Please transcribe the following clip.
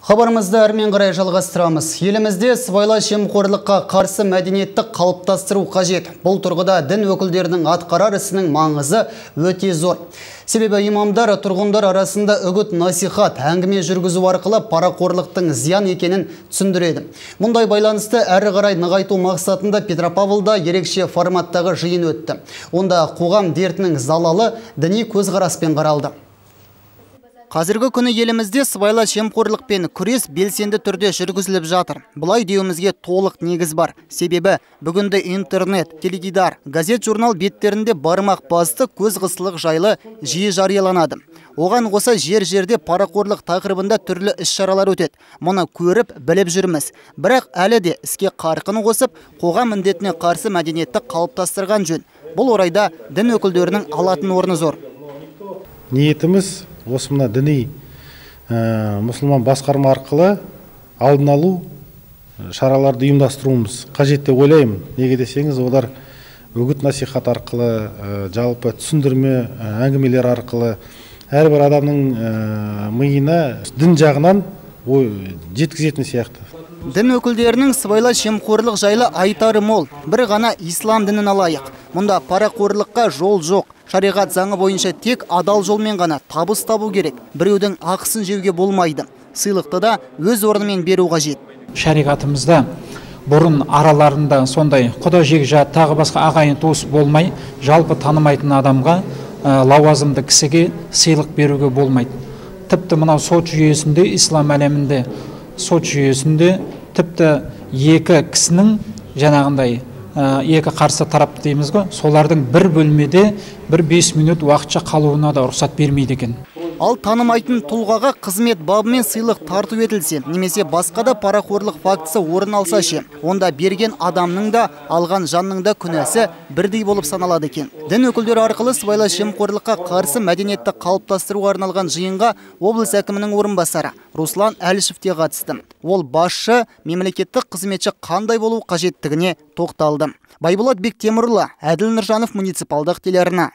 Хабарымызды әрмен қарай жалғастырамыз. Елімізде сыбайлас жемқорлыққа қарсы мәдениетті қалыптастыру қажет. Бұл тұрғыда дін өкілдерінің атқарар ісінің маңызы өте зор. Себебі имамдар тұрғындар арасында үгіт насихат, әңгіме жүргізу арқылы парақорлықтың зиян екенін түсіндіреді. Мұндай байланысты әрі қарай нығайту мақсатында Петропавлда ерекше форматтағы жиын өтті. Онда қоғам дертінің залалы діни көзқараспен қаралды. Қазіргі күні елімізде сыбайлас жемқорлықпен күрес белсенді түрде жүргізіліп жатыр. Бұлай деуімізге толық негіз бар. Себебі бүгінді интернет, теледидар, газет журнал беттерінде бармақ басты көз қысылық жайлы жиі жарияланады. Оған қоса жер-жерде парақорлық тақырыбында түрлі іс-шаралар өтеді. Мұны көріп, біліп жүрміз. Бірақ әлі де іске қарқын қосып, қоғам міндетіне қарсы мәдениетті қалыптастырған жөн. Бұл орайда дін өкілдерінің алатын орны зор. ниетіміз осы мына діни ә, мұсылман басқарма арқылы алдын алу шараларды ұйымдастыруымыз қажет деп ойлаймын. Неге десеңіз олар үгіт насихат арқылы ә, жалпы түсіндірме ә, әңгімелер арқылы әрбір адамның миына дін жағынан ой жеткізетін сияқты. Дін өкілдерінің сыбайлас жемқорлық жайлы айтары мол. Бір ғана ислам дінін алайық. Мұнда парақорлыққа жол жоқ. Шариғат заңы бойынша тек адал жолмен ғана табыс табу керек. Біреудің ақысын жеуге болмайды. Сыйлықты да өз орнымен беру қажет. Шариғатымызда бұрын араларында сондай құда жекжат тағы басқа ағайын туыс болмай жалпы танымайтын адамға лауазымды кісіге сыйлық беруге болмайды. Тіпті мынау сот жүйесінде ислам әлемінде сот жүйесінде тіпті екі кісінің жаңағындай екі қарсы тарап дейміз ғой солардың бір бөлмеде бір бес минут уақытша қалуына да рұқсат бермейді екен. Ал танымайтын тұлғаға қызмет бабымен сыйлық тарту етілсе немесе басқа да парақорлық фактісі орын алса ше онда берген адамның да алған жанның да күнәсі бірдей болып саналады екен. Дін өкілдері арқылы сыбайлас жемқорлыққа қарсы мәдениетті қалыптастыруға арналған жиынға облыс әкімінің орынбасары руслан әлішев те қатысты. Ол басшы мемлекеттік қызметші қандай болу қажеттігіне тоқталды. Байболат бектемірұлы әділ нұржанов муниципалдық телеарна.